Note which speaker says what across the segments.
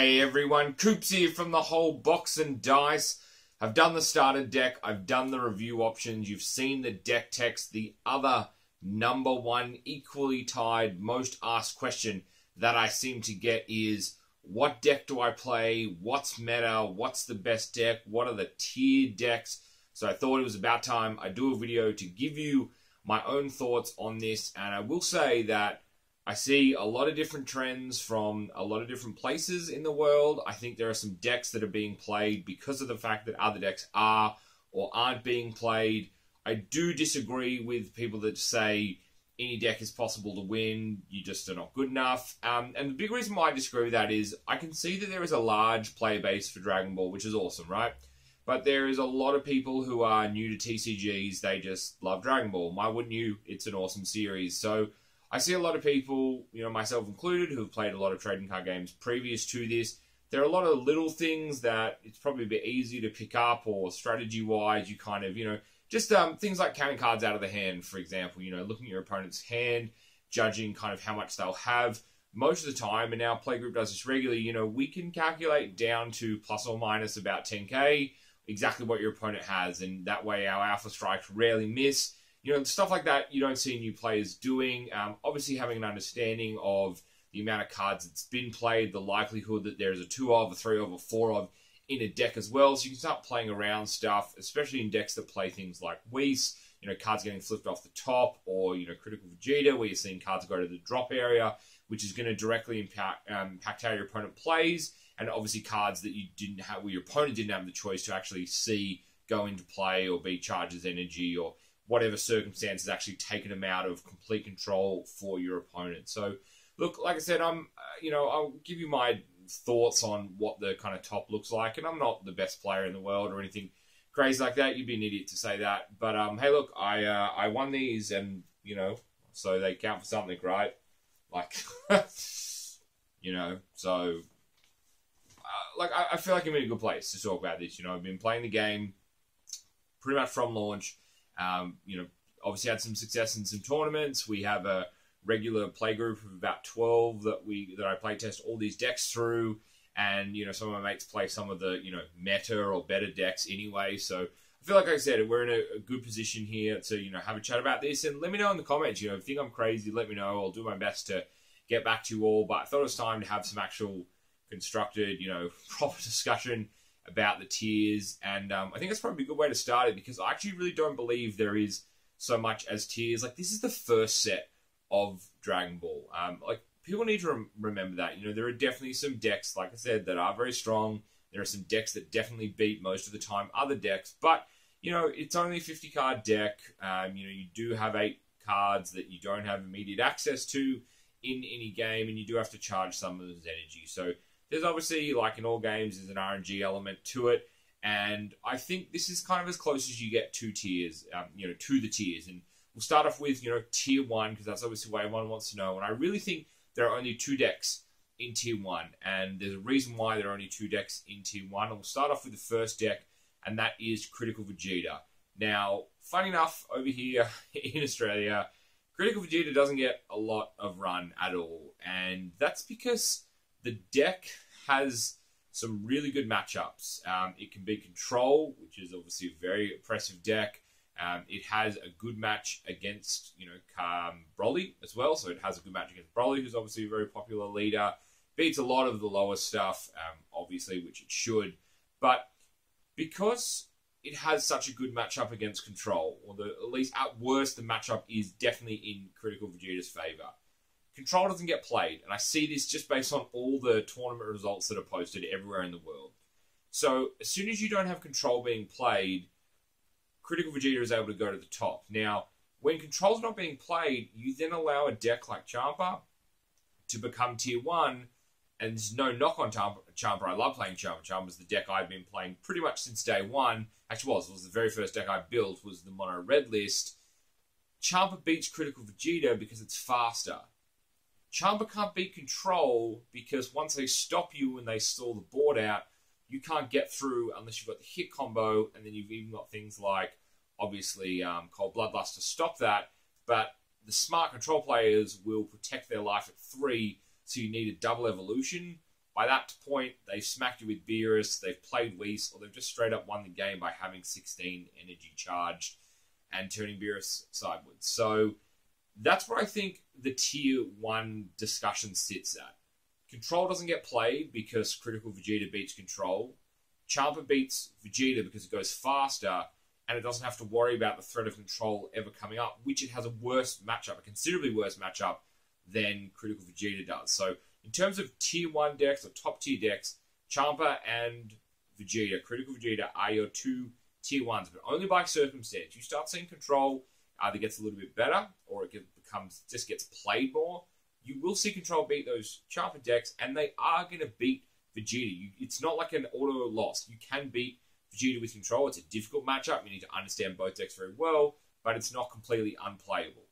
Speaker 1: Hey everyone, Coops here from the whole box and dice. I've done the starter deck, I've done the review options, you've seen the deck techs. The other number one equally tied most asked question that I seem to get is what deck do I play? What's meta? What's the best deck? What are the tier decks? So I thought it was about time I do a video to give you my own thoughts on this. And I will say that I see a lot of different trends from a lot of different places in the world. I think there are some decks that are being played because of the fact that other decks are or aren't being played. I do disagree with people that say any deck is possible to win, you just are not good enough. Um, and the big reason why I disagree with that is I can see that there is a large player base for Dragon Ball, which is awesome, right? But there is a lot of people who are new to TCGs, they just love Dragon Ball. Why wouldn't you? It's an awesome series. So I see a lot of people, you know, myself included, who've played a lot of trading card games previous to this. There are a lot of little things that it's probably a bit easy to pick up, or strategy wise, you kind of, you know, just um, things like counting cards out of the hand, for example, you know, looking at your opponent's hand, judging kind of how much they'll have. Most of the time, and our playgroup does this regularly, you know, we can calculate down to plus or minus about 10k exactly what your opponent has, and that way our alpha strikes rarely miss you know, stuff like that you don't see new players doing. Um, obviously, having an understanding of the amount of cards that's been played, the likelihood that there is a two of, a three of, a four of in a deck as well. So you can start playing around stuff, especially in decks that play things like Whis, you know, cards getting flipped off the top, or, you know, Critical Vegeta, where you're seeing cards go to the drop area, which is going to directly impact, um, impact how your opponent plays, and obviously cards that you didn't have, where your opponent didn't have the choice to actually see go into play or be charged as energy or whatever circumstances actually taken them out of complete control for your opponent. So, look, like I said, I'm, uh, you know, I'll give you my thoughts on what the kind of top looks like, and I'm not the best player in the world or anything crazy like that. You'd be an idiot to say that. But um, hey, look, I uh, I won these, and you know, so they count for something, right? Like, you know, so. Uh, like I, I feel like I'm in a good place to talk about this. You know, I've been playing the game pretty much from launch um, you know, obviously had some success in some tournaments. We have a regular play group of about twelve that we that I play test all these decks through, and you know some of my mates play some of the you know meta or better decks anyway. So I feel like I said we're in a, a, good position here to you know have a chat about this, and let me know in the comments. You know, if you think I'm crazy, let me know. I'll do my best to get back to you all. But I thought it was time to have some actual constructed, you know, proper discussion about the tiers, and um, I think that's probably a good way to start it because I actually really don't believe there is so much as tiers. Like this is the first set of Dragon Ball. Um, like people need to rem- remember that. You know, there are definitely some decks, like I said, that are very strong. There are some decks that definitely beat most of the time other decks, but you know, it's only a 50 card deck. Um, you know, you do have eight cards that you don't have immediate access to in any game, and you do have to charge some of those energy. So there's obviously, like in all games, there's an RNG element to it. And I think this is kind of as close as you get to tiers, um, you know, to the tiers. And we'll start off with, you know, tier one, because that's obviously what everyone wants to know. And I really think there are only two decks in tier one. And there's a reason why there are only two decks in tier one. And we'll start off with the first deck, and that is Critical Vegeta. Now, funny enough, over here in Australia, Critical Vegeta doesn't get a lot of run at all. And that's because the deck has some really good matchups. Um, it can be Control, which is obviously a very impressive deck. Um, it has a good match against, you know, um, Broly as well. So it has a good match against Broly, who's obviously a very popular leader. Beats a lot of the lower stuff, um, obviously, which it should. But because it has such a good matchup against Control, or the, at least at worst, the matchup is definitely in Critical Vegeta's favor. Control doesn't get played, and I see this just based on all the tournament results that are posted everywhere in the world. So as soon as you don't have Control being played, Critical Vegeta is able to go to the top. Now, when Control's not being played, you then allow a deck like Champa to become Tier 1, and there's no knock on Champa. I love playing Champa. Champa's the deck I've been playing pretty much since day one. Actually, was. It was the very first deck I built, was the Mono Red list. Champa beats Critical Vegeta because it's faster. Champa can't beat control because once they stop you and they stall the board out, you can't get through unless you've got the hit combo, and then you've even got things like obviously um, Cold Bloodlust to stop that. But the smart control players will protect their life at three, so you need a double evolution. by that point, they've smacked you with Beerus, they've played Whis, or they've just straight up won the game by having 16 energy charged and turning Beerus sideways. So that's where I think the tier one discussion sits at. Control doesn't get played because Critical Vegeta beats Control. Champa beats Vegeta because it goes faster and it doesn't have to worry about the threat of Control ever coming up, which it has a worse matchup, a considerably worse matchup than Critical Vegeta does. So in terms of tier one decks or top tier decks, Champa and Vegeta, Critical Vegeta are your two tier ones, but only by circumstance. You start seeing Control either gets a little bit better or it becomes just gets played more. You will see Control beat those Champa decks, and they are going to beat Vegeta. You, it's not like an auto loss. You can beat Vegeta with Control. It's a difficult matchup. You need to understand both decks very well, but it's not completely unplayable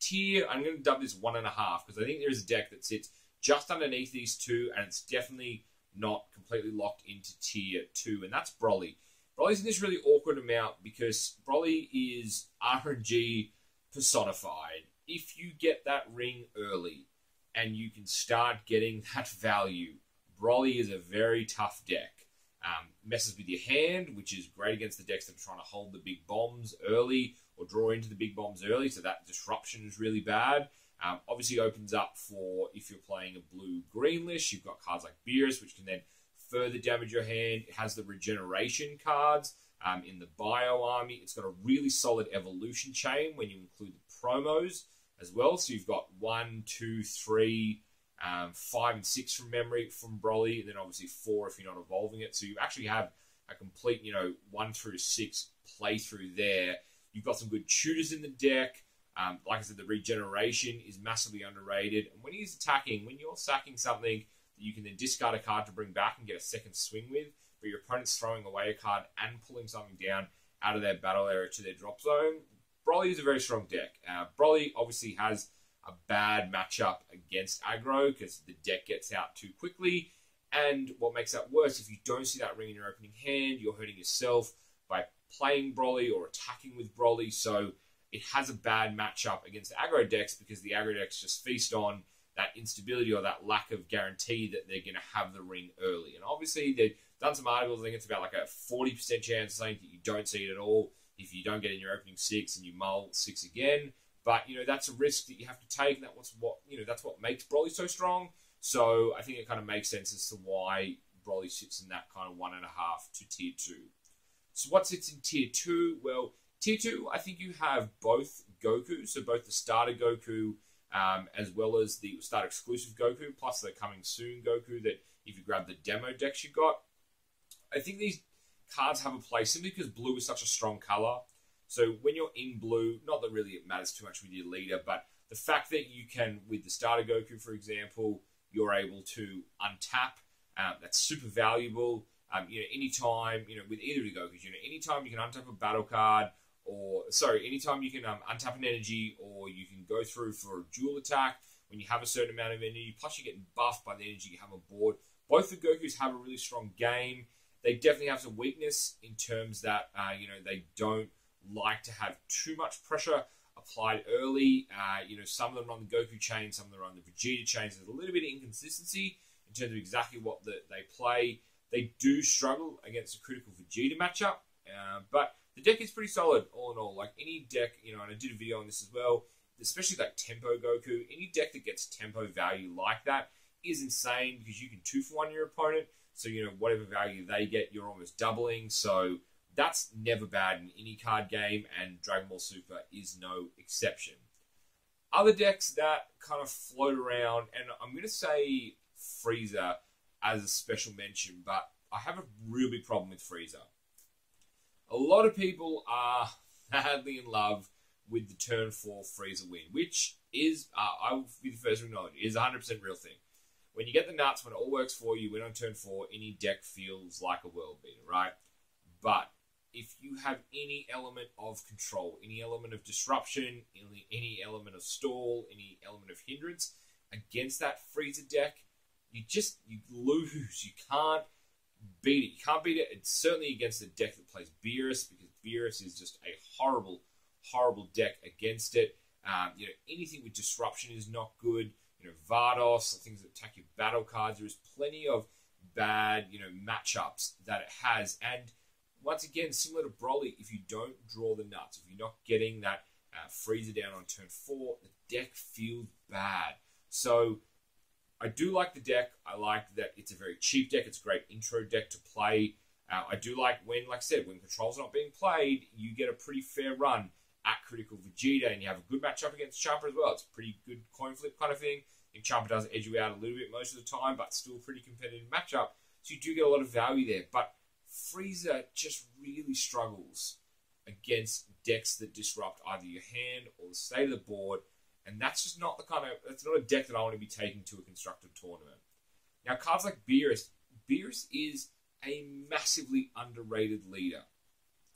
Speaker 1: tier, I'm going to dub this one and a half because I think there is a deck that sits just underneath these two, and it's definitely not completely locked into tier two, and that's Broly. Broly's in this really awkward amount because Broly is RNG personified. If you get that ring early and you can start getting that value, Broly is a very tough deck. Um, messes with your hand, which is great against the decks that are trying to hold the big bombs early or draw into the big bombs early, so that disruption is really bad. Um, obviously, opens up for if you're playing a blue green list, you've got cards like Beerus, which can then further damage your hand. It has the regeneration cards um, in the Bio Army. It's got a really solid evolution chain when you include the promos as well. So you've got one, two, three, um, five, and six from memory from Broly, and then obviously four if you're not evolving it. So you actually have a complete, you know, one through six playthrough there You've got some good tutors in the deck. Um, like I said, the regeneration is massively underrated. And when he's attacking, when you're sacking something that you can then discard a card to bring back and get a second swing with, but your opponent's throwing away a card and pulling something down out of their battle area to their drop zone, Broly is a very strong deck. Uh, Broly obviously has a bad matchup against aggro because the deck gets out too quickly. And what makes that worse, if you don't see that ring in your opening hand, you're hurting yourself by playing Broly or attacking with Broly, so it has a bad matchup against aggro decks because the aggro decks just feast on that instability or that lack of guarantee that they're going to have the ring early. And obviously, they've done some articles. I think it's about like a 40% chance of saying that you don't see it at all if you don't get in your opening six and you mull six again. But you know that's a risk that you have to take, and that what's what you know that's what makes Broly so strong. So I think it kind of makes sense as to why Broly sits in that kind of one and a half to tier two. So what sits in tier two? Well, tier two, I think you have both Goku, so both the starter Goku um, as well as the start exclusive Goku, plus the coming soon Goku that if you grab the demo decks you got. I think these cards have a place simply because blue is such a strong color. So when you're in blue, not that really it matters too much with your leader, but the fact that you can, with the starter Goku, for example, you're able to untap. Um, that's super valuable. Um, you know, anytime, you know, with either of the Gokus, you know, anytime you can untap a battle card, or sorry, anytime you can um, untap an energy, or you can go through for a dual attack when you have a certain amount of energy. Plus, you're getting buffed by the energy you have on board. Both the Gokus have a really strong game. They definitely have some weakness in terms that uh, you know they don't like to have too much pressure applied early. Uh, you know, some of them are on the Goku chain, some of them are on the Vegeta chain. So there's a little bit of inconsistency in terms of exactly what the, they play. They do struggle against a critical Vegeta matchup, uh, but the deck is pretty solid all in all. Like any deck, you know, and I did a video on this as well, especially like Tempo Goku. Any deck that gets tempo value like that is insane because you can two for one your opponent. So, you know, whatever value they get, you're almost doubling. So, that's never bad in any card game, and Dragon Ball Super is no exception. Other decks that kind of float around, and I'm going to say Frieza as a special mention, but I have a real big problem with Frieza. A lot of people are madly in love with the turn 4 Frieza win, which is, uh, I will be the first to acknowledge, is a 100% real thing. When you get the nuts, when it all works for you, win on turn 4, any deck feels like a world beater, right? But if you have any element of control, any element of disruption, any, any element of stall, any element of hindrance against that Frieza deck, you just you lose. You can't beat it. You can't beat it. It's certainly against a deck that plays Beerus because Beerus is just a horrible, horrible deck against it. Um, you know, anything with disruption is not good. You know, Vados, things that attack your battle cards. There is plenty of bad, you know, matchups that it has. And once again, similar to Broly, if you don't draw the nuts, if you're not getting that uh, Frieza down on turn four, the deck feels bad. So I do like the deck. I like that it's a very cheap deck. It's a great intro deck to play. Uh, I do like when, like I said, when control's are not being played, you get a pretty fair run at Critical Vegeta, and you have a good matchup against Champa as well. It's a pretty good coin flip kind of thing. Think Champa does edge you out a little bit most of the time, but still a pretty competitive matchup. So you do get a lot of value there. But Frieza just really struggles against decks that disrupt either your hand or the state of the board, and that's just not the kind of that's not a deck that I want to be taking to a constructed tournament. Now, cards like Beerus, Beerus is a massively underrated leader,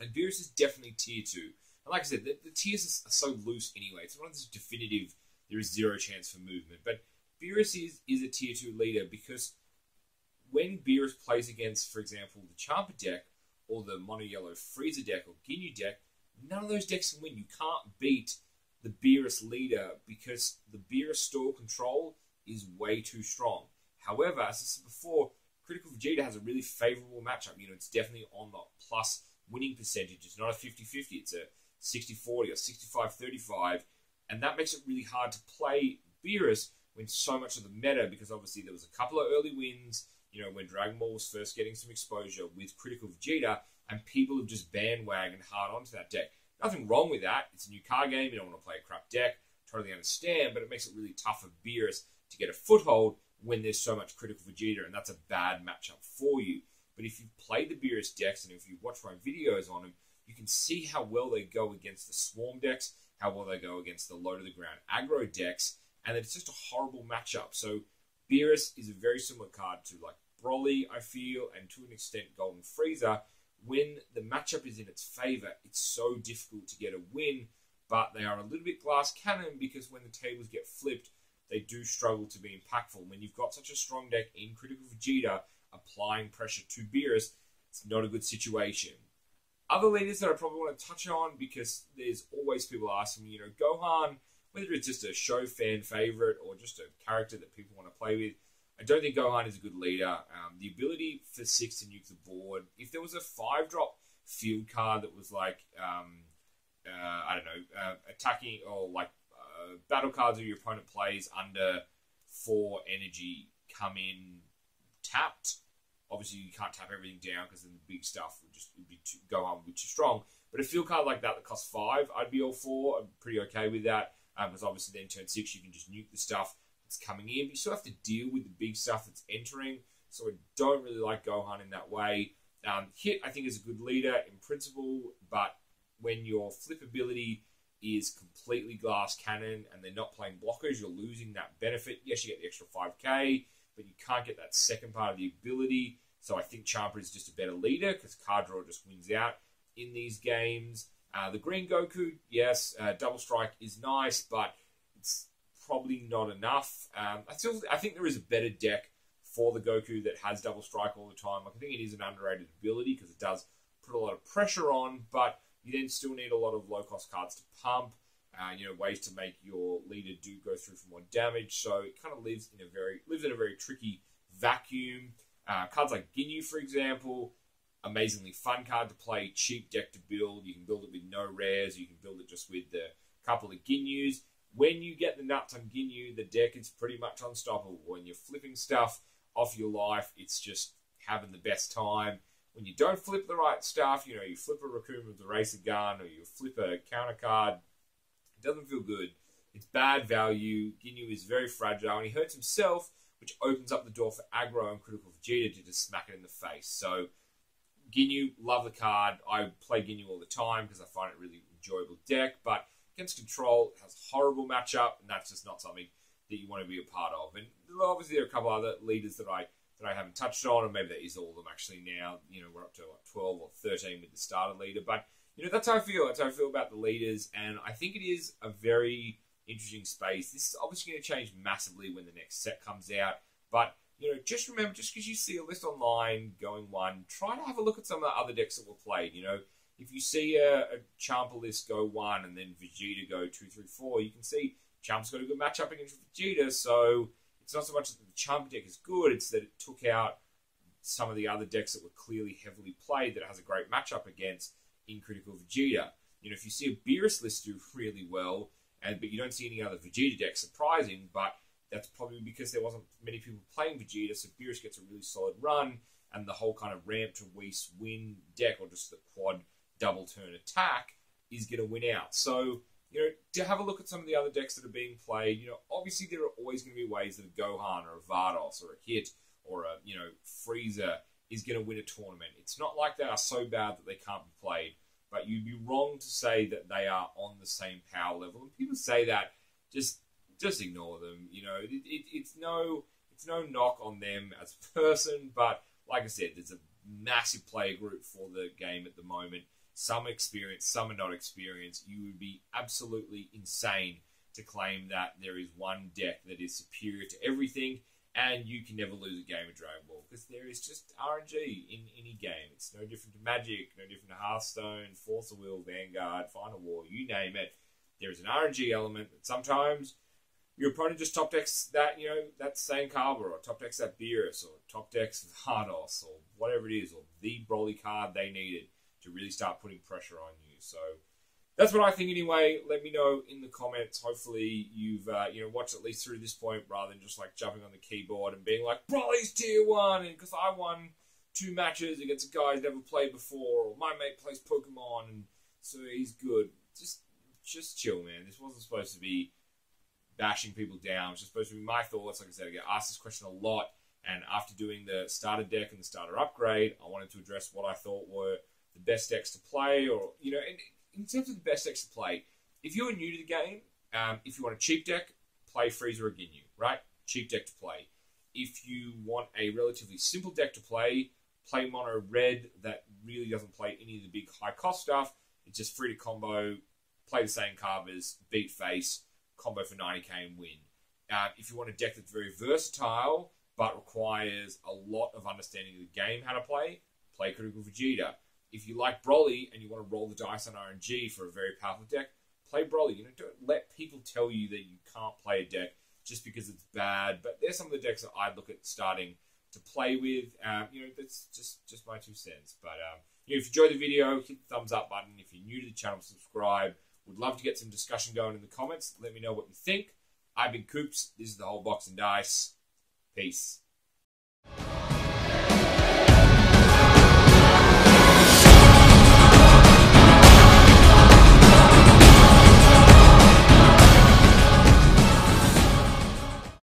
Speaker 1: and Beerus is definitely tier two. And like I said, the, the tiers are so loose anyway. It's not as definitive. There is zero chance for movement, but Beerus is is a tier two leader because when Beerus plays against, for example, the Champa deck or the Mono Yellow Frieza deck or Ginyu deck, none of those decks can win. You can't beat the Beerus leader because the Beerus store control is way too strong. However, as I said before, Critical Vegeta has a really favorable matchup. You know, it's definitely on the plus winning percentage. It's not a 50 50, it's a 60 40 or 65 35. And that makes it really hard to play Beerus when so much of the meta, because obviously there was a couple of early wins, you know, when Dragon Ball was first getting some exposure with Critical Vegeta, and people have just bandwagoned hard onto that deck. Nothing wrong with that. It's a new card game. You don't want to play a crap deck. Totally understand, but it makes it really tough for Beerus to get a foothold when there's so much Critical Vegeta, and that's a bad matchup for you. But if you've played the Beerus decks and if you watch my videos on them, you can see how well they go against the Swarm decks, how well they go against the low to the ground aggro decks, and it's just a horrible matchup. So Beerus is a very similar card to like Broly, I feel, and to an extent Golden Frieza. When the matchup is in its favor, it's so difficult to get a win, but they are a little bit glass cannon because when the tables get flipped, they do struggle to be impactful. When you've got such a strong deck in Critical Vegeta applying pressure to Beerus, it's not a good situation. Other leaders that I probably want to touch on because there's always people asking me, you know, Gohan, whether it's just a show fan favorite or just a character that people want to play with, I don't think Gohan is a good leader. Um, the ability for six to nuke the board, if there was a five drop field card that was like, um, uh, I don't know, uh, attacking or like uh, battle cards that your opponent plays under four energy come in tapped. Obviously, you can't tap everything down because then the big stuff would just would be too, too strong. But a field card like that that costs five, I'd be all for. I'm pretty okay with that because um, obviously then turn six you can just nuke the stuff that's coming in. But you still have to deal with the big stuff that's entering. So I don't really like Gohan in that way. Um, Hit I think is a good leader in principle, but when your flip ability is completely glass cannon and they're not playing blockers, you're losing that benefit. Yes, you get the extra 5k, but you can't get that second part of the ability. So I think Champa is just a better leader because card draw just wins out in these games. Uh, the Green Goku, yes, uh, Double Strike is nice, but it's probably not enough. Um, I still, I think there is a better deck for the Goku that has Double Strike all the time. Like, I think it is an underrated ability because it does put a lot of pressure on, but you then still need a lot of low cost cards to pump. Uh, you know, ways to make your leader do go through for more damage. So it kind of lives in a very lives in a very tricky vacuum. Uh, cards like Ginyu, for example, amazingly fun card to play, cheap deck to build. You can build it with no rares. You can build it just with the couple of Ginyus. When you get the nuts on Ginyu, the deck is pretty much unstoppable. When you're flipping stuff off your life, it's just having the best time when you don't flip the right stuff, you know, you flip a Recoome with the Racer Gun or you flip a counter card, it doesn't feel good. It's bad value. Ginyu is very fragile and he hurts himself, which opens up the door for aggro and critical Vegeta to just smack it in the face. So, Ginyu, love the card. I play Ginyu all the time because I find it really enjoyable deck, but against control, has horrible matchup, and that's just not something that you want to be a part of. And obviously, there are a couple other leaders that I that I haven't touched on, and maybe that is all of them actually now. You know, we're up to like 12 or 13 with the starter leader. But, you know, that's how I feel. That's how I feel about the leaders. And I think it is a very interesting space. This is obviously going to change massively when the next set comes out. But, you know, just remember, just because you see a list online going one, try to have a look at some of the other decks that were played. You know, if you see a, a Champa list go one and then Vegeta go two, three, four, you can see Champa's got a good matchup against Vegeta, so it's not so much that the Chump deck is good, it's that it took out some of the other decks that were clearly heavily played that it has a great matchup against in Critical Vegeta. You know, if you see a Beerus list do really well, and but you don't see any other Vegeta decks, surprising, but that's probably because there wasn't many people playing Vegeta, so Beerus gets a really solid run, and the whole kind of ramp to Whis win deck, or just the quad double turn attack, is going to win out. So, you know, to have a look at some of the other decks that are being played, you know, obviously there are always going to be ways that a Gohan or a Vados or a Hit or a, you know, Frieza is going to win a tournament. It's not like they are so bad that they can't be played, but you'd be wrong to say that they are on the same power level. And people say that, just just ignore them. You know, it, it, it's no it's no knock on them as a person, but like I said, there's a massive player group for the game at the moment. Some experienced, some are not experienced. You would be absolutely insane to claim that there is one deck that is superior to everything and you can never lose a game of Dragon Ball because there is just RNG in any game. It's no different to Magic, no different to Hearthstone, Force of Will, Vanguard, Final War, you name it. There is an RNG element that sometimes your opponent just top decks that, you know, that same Carver or top decks that Beerus or top decks Hardos or whatever it is, or the Broly card they needed to really start putting pressure on you. So that's what I think anyway. Let me know in the comments. Hopefully you've uh, you know watched at least through this point rather than just like jumping on the keyboard and being like, Broly's tier one, and because I won two matches against a guy who's never played before, or my mate plays Pokemon and so he's good. Just just chill, man. This wasn't supposed to be bashing people down. It's just supposed to be my thoughts. Like I said, I get asked this question a lot, and after doing the starter deck and the starter upgrade, I wanted to address what I thought were the best decks to play, or you know, in terms of the best decks to play, if you're new to the game, um, if you want a cheap deck, play Frieza or Ginyu, right? Cheap deck to play. If you want a relatively simple deck to play, play mono red that really doesn't play any of the big high cost stuff. It's just free to combo, play the same carvers, beat face, combo for 90k and win. Uh, if you want a deck that's very versatile but requires a lot of understanding of the game, how to play, play Critical Vegeta if you like Broly and you want to roll the dice on RNG for a very powerful deck, play Broly. You know, don't let people tell you that you can't play a deck just because it's bad. But there's some of the decks that I'd look at starting to play with. Um, you know, that's just just my two cents. But um, you know, if you enjoyed the video, hit the thumbs up button. If you're new to the channel, subscribe. Would love to get some discussion going in the comments. Let me know what you think. I've been Coops. This is the whole box and dice. Peace.